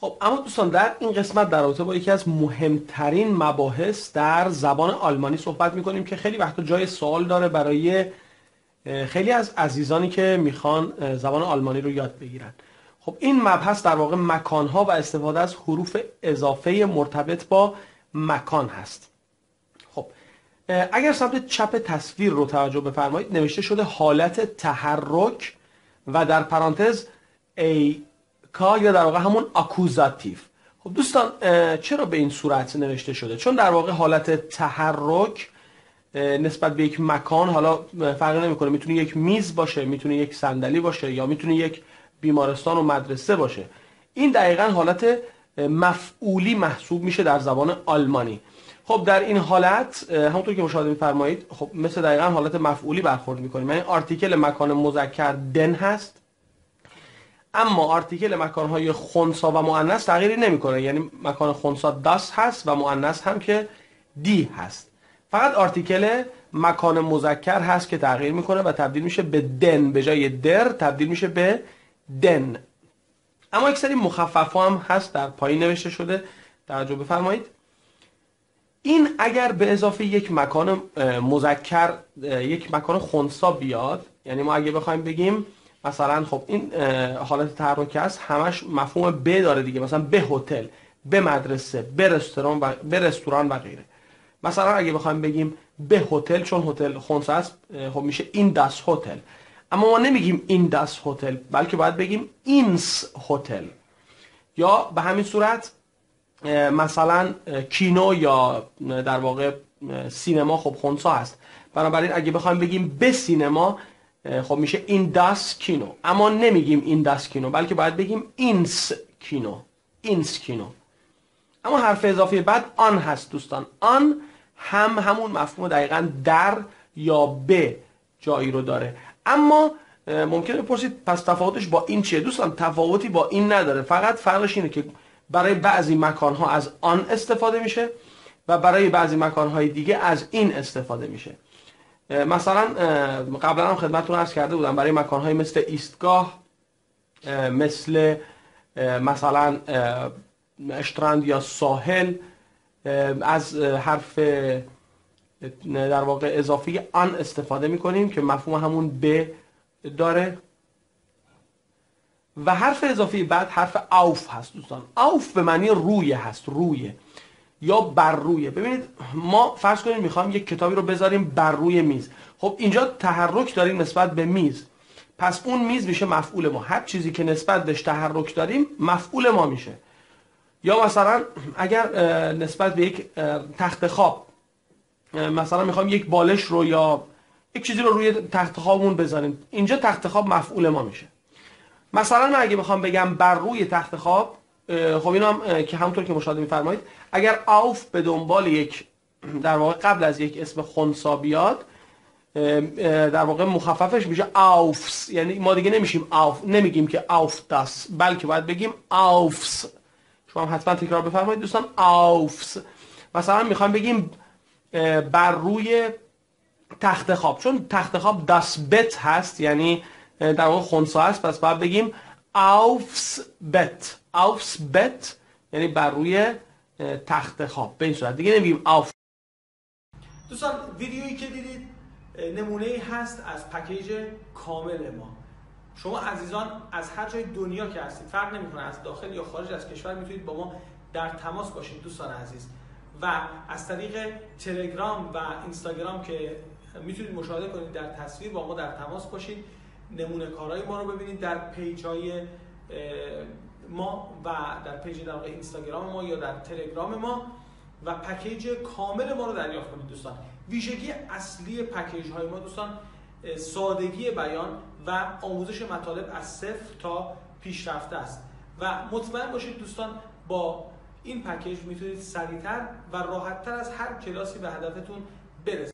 خب اما دوستان در این قسمت در رابطه با یکی از مهمترین مباحث در زبان آلمانی صحبت می‌کنیم که خیلی وقتا جای سوال داره برای خیلی از عزیزانی که می‌خوان زبان آلمانی رو یاد بگیرن. خب این مبحث در واقع مکانها و استفاده از حروف اضافه مرتبط با مکان هست. خب اگر سمت چپ تصویر رو توجه بفرمایید نوشته شده حالت تحرک و در پرانتز کا یا در واقع همون اکوزاتیو. خب دوستان چرا به این صورت نوشته شده؟ چون در واقع حالت تحرک نسبت به یک مکان حالا فرق نمی‌کنه. می‌تونه یک میز باشه می‌تونه یک صندلی باشه یا می‌تونه یک بیمارستان و مدرسه باشه. این دقیقا حالت مفعولی محسوب میشه در زبان آلمانی. خب در این حالت همونطور که مشاهده میفرمایید خب مثل دقیقا حالت مفعولی برخورد می‌کنیم. یعنی آرتیکل مکان مذکر دن هست. اما آرتیکل مکانهای خونسا و مؤنث تغییری نمی‌کنه. یعنی مکان خونسا داس هست و مؤنث هم که دی هست. فقط آرتیکل مکان مذکر هست که تغییر می‌کنه و تبدیل میشه به دن. به جای در تبدیل میشه به دن. اما یک سری مخفف هم هست در پایین نوشته شده. توجه بفرمایید. این اگر به اضافه یک مکان مذکر یک مکان خونسا بیاد یعنی ما اگه بخوایم بگیم مثلا خب این حالت تحرک است همش مفهوم به داره دیگه. مثلا به هتل به مدرسه به رستوران و به رستوران و غیره. مثلا اگه بخوایم بگیم به هتل چون هتل خونسا است خب میشه این داس هتل. اما ما نمیگیم این داس هتل بلکه باید بگیم اینس هتل. یا به همین صورت مثلا کینو یا در واقع سینما خب خونسا هست. بنابراین اگه بخوایم بگیم به سینما خب میشه این داس کینو. اما نمیگیم این داس کینو بلکه باید بگیم اینس کینو. اینس کینو. اما حرف اضافه بعد آن هست دوستان. آن هم همون مفهوم دقیقا در یا به جایی رو داره. اما ممکنه بپرسید پس تفاوتش با این چیه؟ دوستان تفاوتی با این نداره. فقط فرقش اینه که برای بعضی مکانها از آن استفاده میشه و برای بعضی مکانهای دیگه از این استفاده میشه. مثلا قبلا هم خدمتتون عرض کرده بودم برای مکانهای مثل ایستگاه مثل مثلا اشترند یا ساحل از حرف در واقع اضافی آن استفاده می‌کنیم که مفهوم همون به داره. و حرف اضافی بعد حرف اوف هست دوستان. اوف به معنی روی هست روی یا بر روی. ببینید ما فرض کنیم می‌خوایم یک کتابی رو بذاریم بر روی میز. خب اینجا تحرک داریم نسبت به میز. پس اون میز میشه مفعول ما. هر چیزی که نسبت بهش تحرک داریم مفعول ما میشه. یا مثلا اگر نسبت به یک تخت خواب مثلا می‌خوایم یک بالش رو یا یک چیزی رو روی تخت خوابمون بذاریم. اینجا تخت خواب مفعول ما میشه. مثلا من اگه می‌خوام بگم بر روی تخت خواب خب اینو هم که همونطور که مشاهده میفرمایید اگر آوف به دنبال یک در واقع قبل از یک اسم خونسا بیاد در واقع مخففش میشه آوفس یعنی ما دیگه نمیشیم آوف نمیگیم که آوف داس بلکه باید بگیم آوفس شما هم حتما تکرار بفرمایید دوستان آوفس مثلا می‌خوام بگیم بر روی تخت خواب. چون تخت خواب داس بت هست یعنی در واقع خونسا هست پس باید بگیم آوفس بت آوفس بت یعنی بر روی تخت خواب. به این صورت. دیگه نمیگیم آف. دوستان ویدیویی که دیدید نمونه هست از پکیج کامل ما. شما عزیزان از هر جای دنیا که هستید فرق نمی‌کنه از داخل یا خارج از کشور می‌تونید با ما در تماس باشید دوستان عزیز. و از طریق تلگرام و اینستاگرام که می‌تونید مشاهده کنید در تصویر با ما در تماس باشید. نمونه کارهای ما رو ببینید در پیج های ما و در پیج در اینستاگرام ما یا در تلگرام ما و پکیج کامل ما رو دریافت کنید دوستان. ویژگی اصلی پکیج های ما دوستان سادگی بیان و آموزش مطالب از صفر تا پیشرفته است. و مطمئن باشید دوستان با این پکیج می‌تونید سریعتر و راحتتر از هر کلاسی به هدفتون برسید.